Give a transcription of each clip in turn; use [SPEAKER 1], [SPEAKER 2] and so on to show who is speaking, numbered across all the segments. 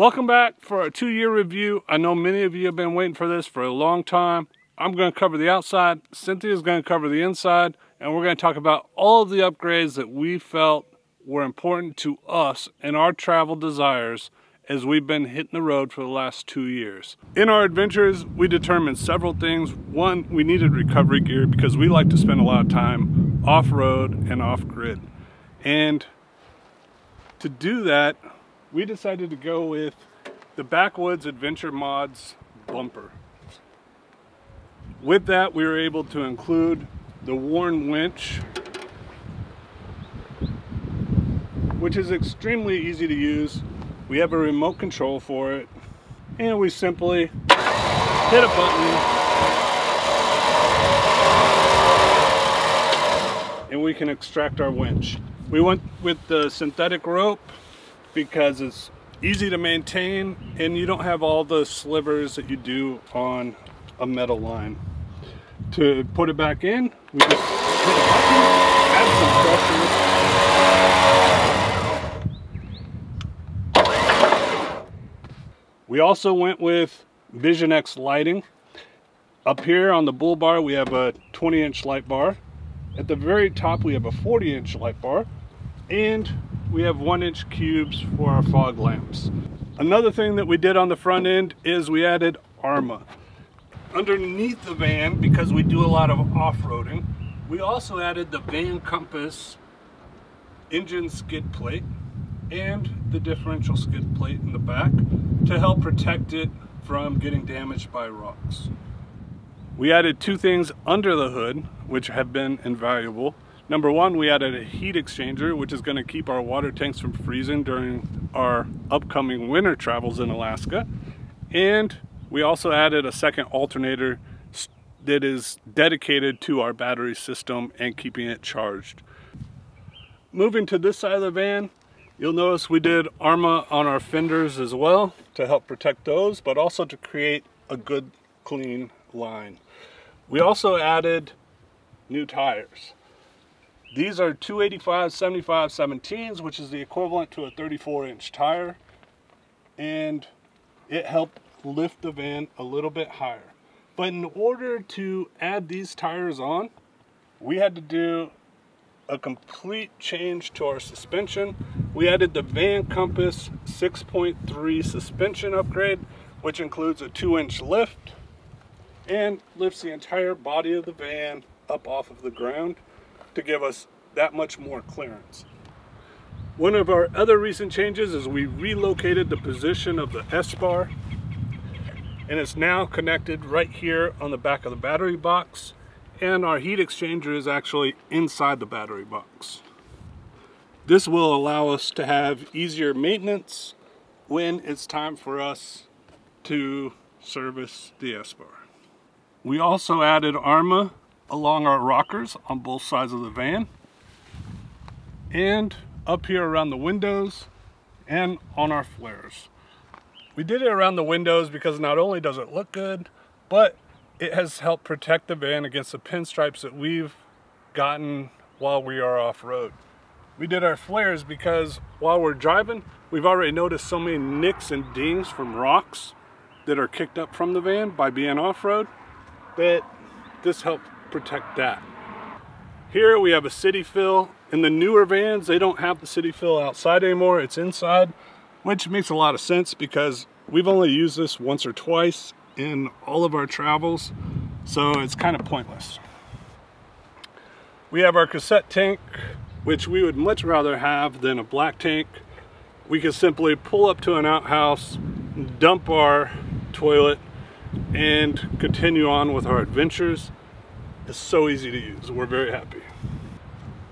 [SPEAKER 1] Welcome back for a two-year review. I know many of you have been waiting for this for a long time. I'm going to cover the outside, Cynthia's going to cover the inside, and we're going to talk about all of the upgrades that we felt were important to us and our travel desires as we've been hitting the road for the last two years. In our adventures, we determined several things. One, we needed recovery gear because we like to spend a lot of time off-road and off-grid. And to do that, we decided to go with the Backwoods Adventure Mods bumper. With that, we were able to include the Warn winch, which is extremely easy to use. We have a remote control for it, and we simply hit a button, and we can extract our winch. We went with the synthetic rope because it's easy to maintain and you don't have all the slivers that you do on a metal line. To put it back in, we just hit button, add some pressure. We also went with Vision X lighting. Up here on the bull bar, we have a 20 inch light bar. At the very top, we have a 40 inch light bar. And we have one inch cubes for our fog lamps. Another thing that we did on the front end is we added ARMA. Underneath the van, because we do a lot of off-roading, we also added the van compass engine skid plate and the differential skid plate in the back to help protect it from getting damaged by rocks. We added two things under the hood, which have been invaluable. Number one, we added a heat exchanger, which is gonna keep our water tanks from freezing during our upcoming winter travels in Alaska. And we also added a second alternator that is dedicated to our battery system and keeping it charged. Moving to this side of the van, you'll notice we did ARMA on our fenders as well to help protect those, but also to create a good clean line. We also added new tires. These are 285 75 17s, which is the equivalent to a 34 inch tire. And it helped lift the van a little bit higher. But in order to add these tires on, we had to do a complete change to our suspension. We added the Van Compass 6.3 suspension upgrade, which includes a two inch lift and lifts the entire body of the van up off of the ground to give us that much more clearance. One of our other recent changes is we relocated the position of the Espar and it's now connected right here on the back of the battery box and our heat exchanger is actually inside the battery box. This will allow us to have easier maintenance when it's time for us to service the Espar. We also added ARMA along our rockers on both sides of the van and up here around the windows and on our flares. We did it around the windows because not only does it look good, but it has helped protect the van against the pinstripes that we've gotten while we are off-road. We did our flares because while we're driving, we've already noticed so many nicks and dings from rocks that are kicked up from the van by being off-road that this helped protect that. Here we have a city fill. In the newer vans, they don't have the city fill outside anymore, it's inside, which makes a lot of sense because we've only used this once or twice in all of our travels, so it's kind of pointless. We have our cassette tank, which we would much rather have than a black tank. We can simply pull up to an outhouse, dump our toilet, and continue on with our adventures. It's so easy to use. We're very happy.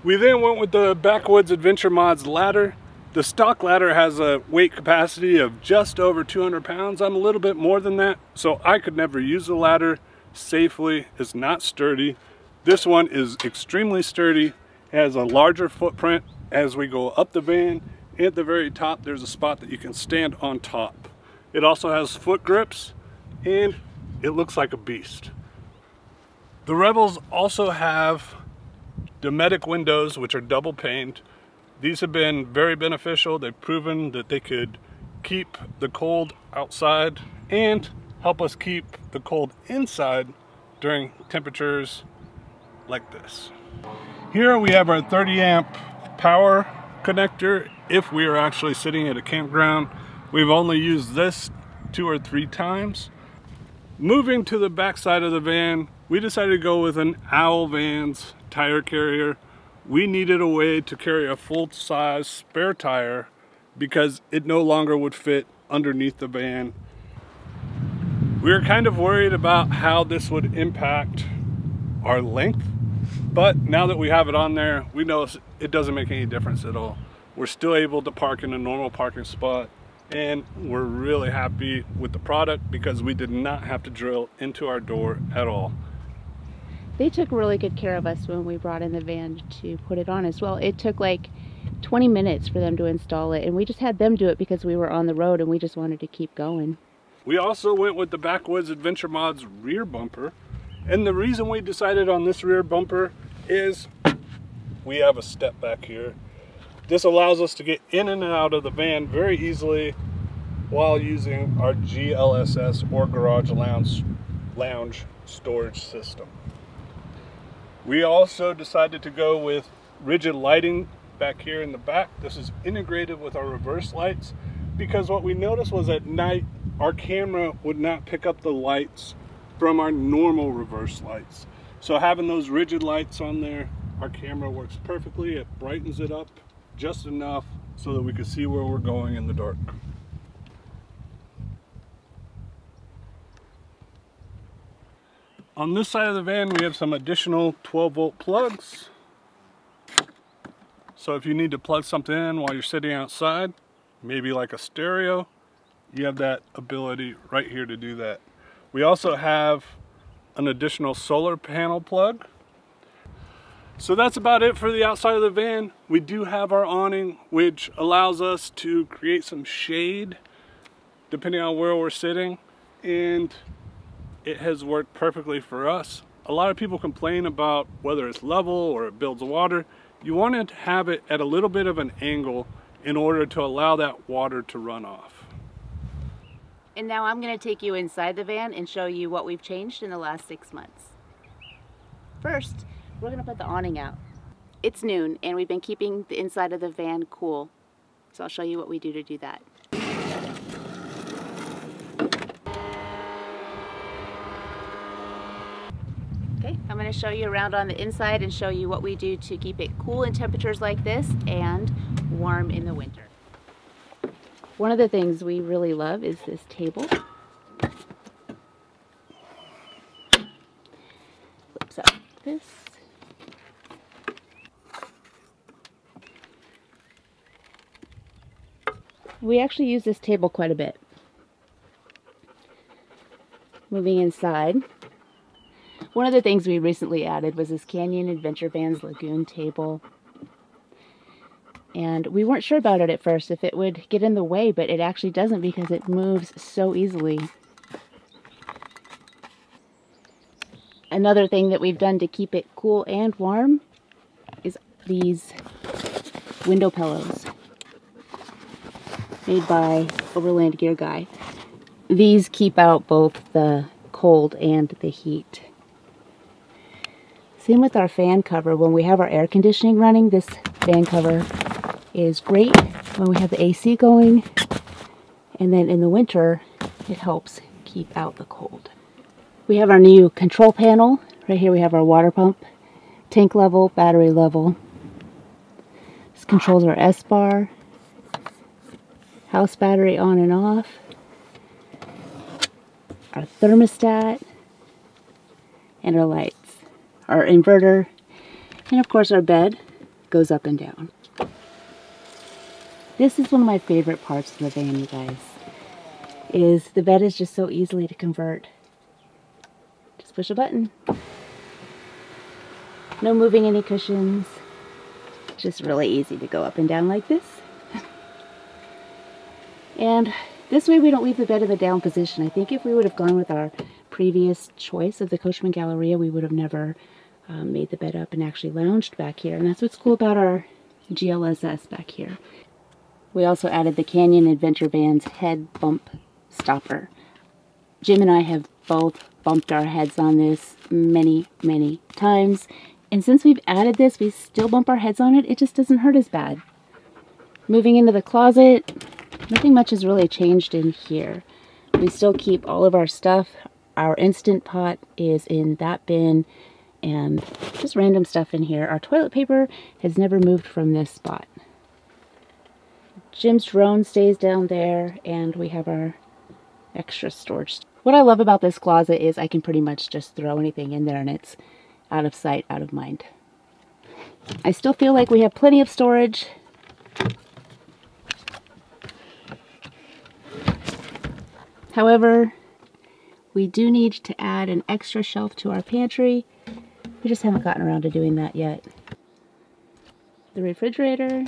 [SPEAKER 1] We then went with the Backwoods Adventure Mods ladder. The stock ladder has a weight capacity of just over 200 pounds. I'm a little bit more than that, so I could never use the ladder safely. It's not sturdy. This one is extremely sturdy. It has a larger footprint as we go up the van. At the very top, there's a spot that you can stand on top. It also has foot grips and it looks like a beast. The Revels also have Dometic windows, which are double paned. These have been very beneficial. They've proven that they could keep the cold outside and help us keep the cold inside during temperatures like this. Here we have our 30 amp power connector if we are actually sitting at a campground. We've only used this two or three times. Moving to the back side of the van, we decided to go with an Owl Vans tire carrier. We needed a way to carry a full-size spare tire because it no longer would fit underneath the van. We were kind of worried about how this would impact our length, but now that we have it on there, we know it doesn't make any difference at all. We're still able to park in a normal parking spot and we're really happy with the product because we did not have to drill into our door at all.
[SPEAKER 2] They took really good care of us when we brought in the van to put it on as well. It took like 20 minutes for them to install it and we just had them do it because we were on the road and we just wanted to keep going.
[SPEAKER 1] We also went with the Backwoods Adventure Mods rear bumper and the reason we decided on this rear bumper is we have a step back here. This allows us to get in and out of the van very easily while using our GLSS or Garage Lounge, lounge storage system. We also decided to go with rigid lighting back here in the back. This is integrated with our reverse lights because what we noticed was at night our camera would not pick up the lights from our normal reverse lights. So having those rigid lights on there, our camera works perfectly. It brightens it up just enough so that we can see where we're going in the dark. On this side of the van we have some additional 12 volt plugs. So if you need to plug something in while you're sitting outside, maybe like a stereo, you have that ability right here to do that. We also have an additional solar panel plug. So that's about it for the outside of the van. We do have our awning, which allows us to create some shade depending on where we're sitting. And it has worked perfectly for us. A lot of people complain about whether it's level or it builds water. You want to have it at a little bit of an angle in order to allow that water to run off.
[SPEAKER 2] And now I'm going to take you inside the van and show you what we've changed in the last six months. First, we're going to put the awning out. It's noon and we've been keeping the inside of the van cool. So I'll show you what we do to do that. Okay, I'm going to show you around on the inside and show you what we do to keep it cool in temperatures like this and warm in the winter. One of the things we really love is this table. Flips up this. We actually use this table quite a bit. Moving inside. One of the things we recently added was this Canyon Adventure Vans Lagun table. And we weren't sure about it at first if it would get in the way but it actually doesn't because it moves so easily. Another thing that we've done to keep it cool and warm is these window pillows made by Overland Gear Guy. These keep out both the cold and the heat same with our fan cover when we have our air conditioning running this fan cover is great when we have the AC going. And then in the winter, it helps keep out the cold. We have our new control panel. Right here we have our water pump, tank level, battery level. This controls our Espar, house battery on and off, our thermostat, and our lights. Our inverter, and of course our bed goes up and down. This is one of my favorite parts of the van, you guys. Is the bed is just so easily to convert. Just push a button. No moving any cushions. Just really easy to go up and down like this. and this way we don't leave the bed in the down position. I think if we would have gone with our previous choice of the Coachmen Galleria, we would have never um, made the bed up and actually lounged back here. And that's what's cool about our GLSS back here. We also added the Canyon Adventure Van's head bump stopper. Jim and I have both bumped our heads on this many, many times. And since we've added this, we still bump our heads on it. It just doesn't hurt as bad. Moving into the closet, nothing much has really changed in here. We still keep all of our stuff. Our Instant Pot is in that bin and just random stuff in here. Our toilet paper has never moved from this spot. Jim's drone stays down there and we have our extra storage. What I love about this closet is I can pretty much just throw anything in there and it's out of sight, out of mind. I still feel like we have plenty of storage. However, we do need to add an extra shelf to our pantry. We just haven't gotten around to doing that yet. The refrigerator.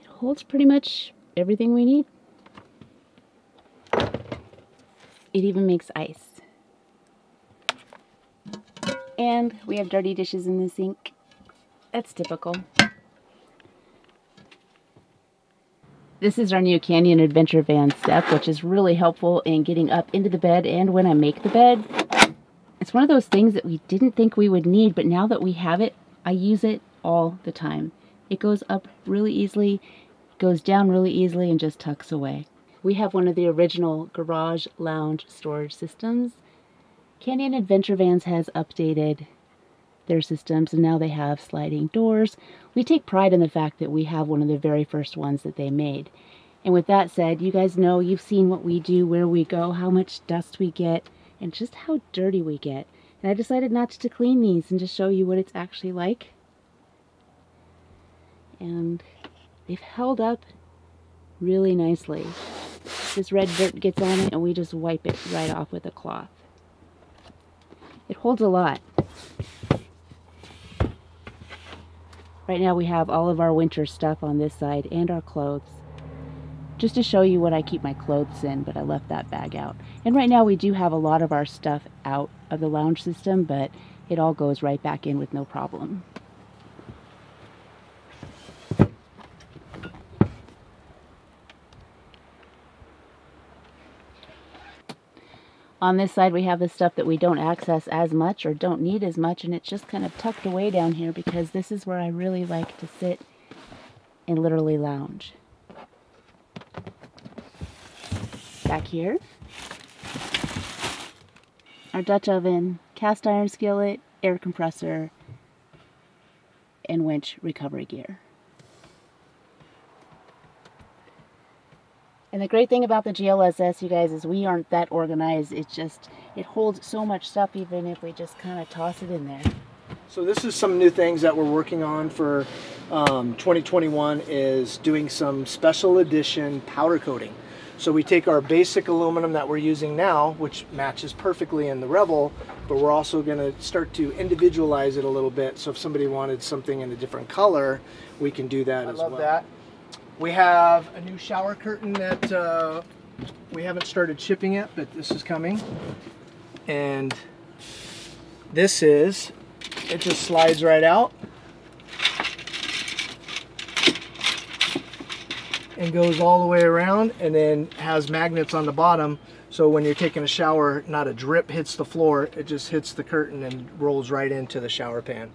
[SPEAKER 2] It holds pretty much everything we need. It even makes ice. And we have dirty dishes in the sink. That's typical. This is our new Canyon Adventure Van step, which is really helpful in getting up into the bed and when I make the bed. It's one of those things that we didn't think we would need, but now that we have it, I use it all the time. It goes up really easily, goes down really easily, and just tucks away. We have one of the original garage lounge storage systems. Canyon Adventure Vans has updated their systems and now they have sliding doors. We take pride in the fact that we have one of the very first ones that they made. And with that said, you guys know, you've seen what we do, where we go, how much dust we get, and just how dirty we get. And I decided not to clean these and just show you what it's actually like. And they've held up really nicely. This red dirt gets on it and we just wipe it right off with a cloth. It holds a lot. Right now we have all of our winter stuff on this side and our clothes. Just to show you what I keep my clothes in, but I left that bag out. And right now we do have a lot of our stuff out of the lounge system, but it all goes right back in with no problem. On this side we have the stuff that we don't access as much or don't need as much and it's just kind of tucked away down here because this is where I really like to sit and literally lounge. Back here, our Dutch oven, cast iron skillet, air compressor, and winch recovery gear. And the great thing about the GLSS, you guys, is we aren't that organized. It just, it holds so much stuff even if we just kind of toss it in there.
[SPEAKER 3] So this is some new things that we're working on for um, 2021 is doing some special edition powder coating. So we take our basic aluminum that we're using now, which matches perfectly in the Revel, but we're also going to start to individualize it a little bit. So if somebody wanted something in a different color, we can do that
[SPEAKER 4] I
[SPEAKER 3] as
[SPEAKER 4] love
[SPEAKER 3] well.
[SPEAKER 4] that.
[SPEAKER 3] We have a new shower curtain that uh, we haven't started shipping yet, but this is coming. And this is, it just slides right out. And goes all the way around and then has magnets on the bottom. So when you're taking a shower, not a drip hits the floor, it just hits the curtain and rolls right into the shower pan.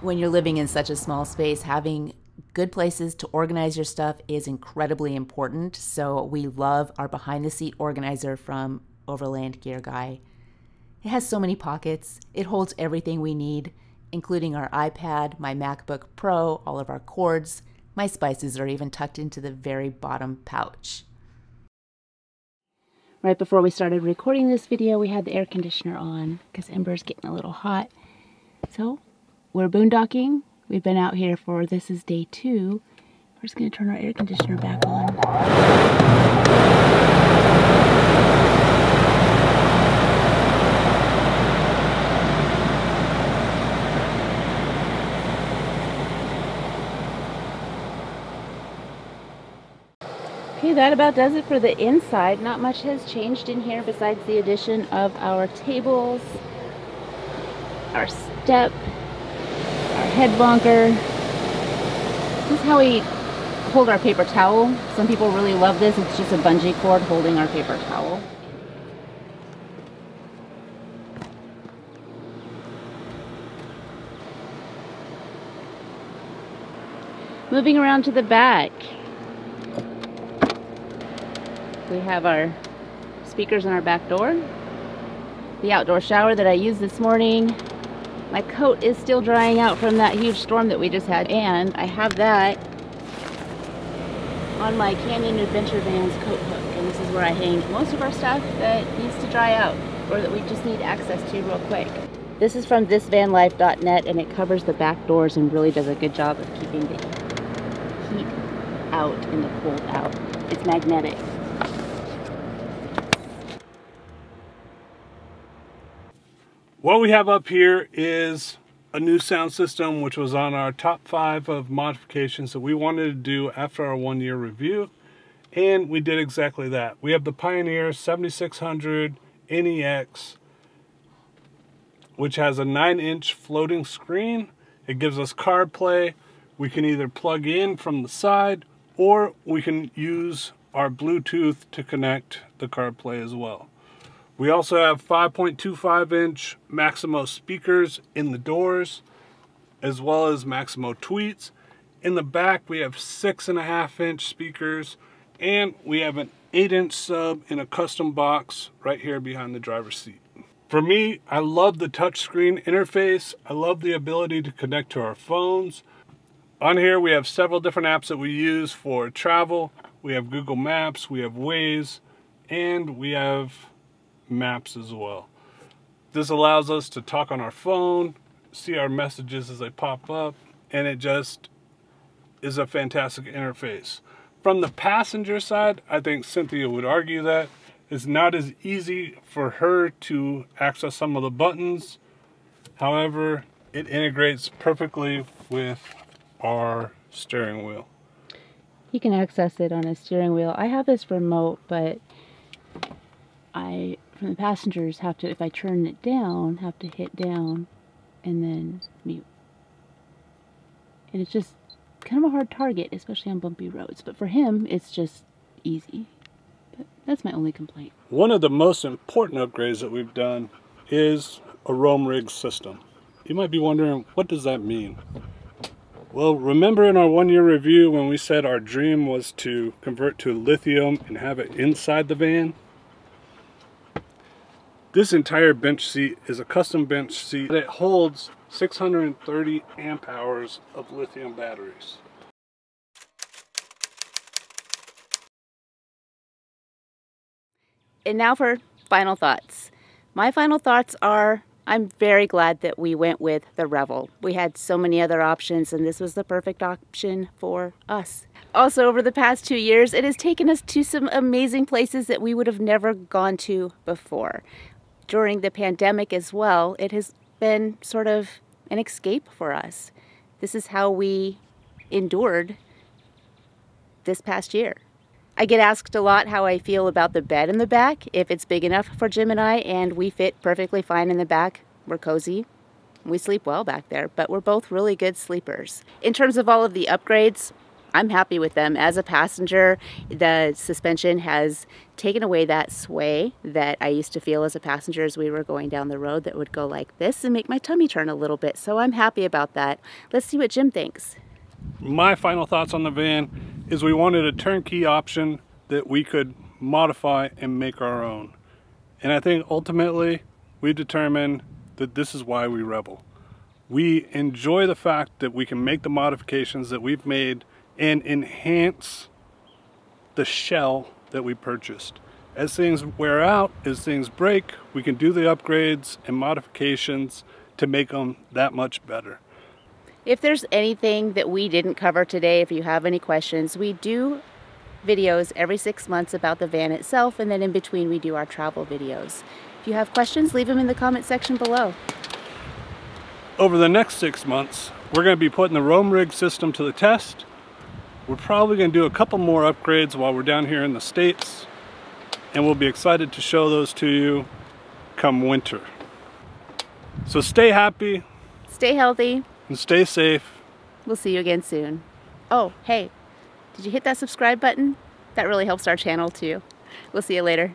[SPEAKER 5] When you're living in such a small space, having good places to organize your stuff is incredibly important. So we love our behind the seat organizer from Overland Gear Guy. It has so many pockets. It holds everything we need, including our iPad, my MacBook Pro, all of our cords. My spices are even tucked into the very bottom pouch.
[SPEAKER 2] Right before we started recording this video, we had the air conditioner on because Ember's getting a little hot. So we're boondocking. We've been out here for, this is day two. We're just going to turn our air conditioner back on. Okay, that about does it for the inside. Not much has changed in here besides the addition of our tables, our step, head bonker. This is how we hold our paper towel. Some people really love this. It's just a bungee cord holding our paper towel. Moving around to the back. We have our speakers in our back door. The outdoor shower that I used this morning. My coat is still drying out from that huge storm that we just had. And I have that on my Canyon Adventure Vans coat hook. And this is where I hang most of our stuff that needs to dry out or that we just need access to real quick. This is from thisvanlife.net and it covers the back doors and really does a good job of keeping the heat out and the cold out. It's magnetic.
[SPEAKER 1] What we have up here is a new sound system which was on our top five of modifications that we wanted to do after our one year review and we did exactly that. We have the Pioneer 7600 NEX which has a 9 inch floating screen. It gives us CarPlay. We can either plug in from the side or we can use our Bluetooth to connect the CarPlay as well. We also have 5.25 inch Maximo speakers in the doors, as well as Maximo tweets. In the back, we have six and a half inch speakers, and we have an eight inch sub in a custom box right here behind the driver's seat. For me, I love the touchscreen interface. I love the ability to connect to our phones. On here, we have several different apps that we use for travel. We have Google Maps, we have Waze, and we have maps as well. This allows us to talk on our phone, see our messages as they pop up, and it just is a fantastic interface. From the passenger side, I think Cynthia would argue that it's not as easy for her to access some of the buttons. However, it integrates perfectly with our steering wheel.
[SPEAKER 2] You can access it on a steering wheel. I have this remote, but I from the passengers have to, if I turn it down, have to hit down and then mute. And it's just kind of a hard target, especially on bumpy roads. But for him, it's just easy. But that's my only complaint.
[SPEAKER 1] One of the most important upgrades that we've done is a Roam rig system. You might be wondering, what does that mean? Well, remember in our one year review when we said our dream was to convert to lithium and have it inside the van? This entire bench seat is a custom bench seat. that holds 630 amp hours of lithium batteries.
[SPEAKER 2] And now for final thoughts. My final thoughts are I'm very glad that we went with the Revel. We had so many other options and this was the perfect option for us. Also, over the past two years, it has taken us to some amazing places that we would have never gone to before during the pandemic as well, it has been sort of an escape for us. This is how we endured this past year. I get asked a lot how I feel about the bed in the back, if it's big enough for Jim and I, and we fit perfectly fine in the back. We're cozy. We sleep well back there, but we're both really good sleepers. In terms of all of the upgrades, I'm happy with them. As a passenger, the suspension has taken away that sway that I used to feel as a passenger as we were going down the road that would go like this and make my tummy turn a little bit. So I'm happy about that. Let's see what Jim thinks.
[SPEAKER 1] My final thoughts on the van is we wanted a turnkey option that we could modify and make our own. And I think ultimately we determined that this is why we revel. We enjoy the fact that we can make the modifications that we've made and enhance the shell that we purchased. As things wear out, as things break, we can do the upgrades and modifications to make them that much better.
[SPEAKER 2] If there's anything that we didn't cover today, if you have any questions, we do videos every six months about the van itself, and then in between we do our travel videos. If you have questions, leave them in the comment section below.
[SPEAKER 1] Over the next six months, we're going to be putting the Roam Rig system to the test We're probably going to do a couple more upgrades while we're down here in the States, and we'll be excited to show those to you come winter. So stay happy.
[SPEAKER 2] Stay healthy.
[SPEAKER 1] And stay safe.
[SPEAKER 2] We'll see you again soon. Oh, hey, did you hit that subscribe button? That really helps our channel too. We'll see you later.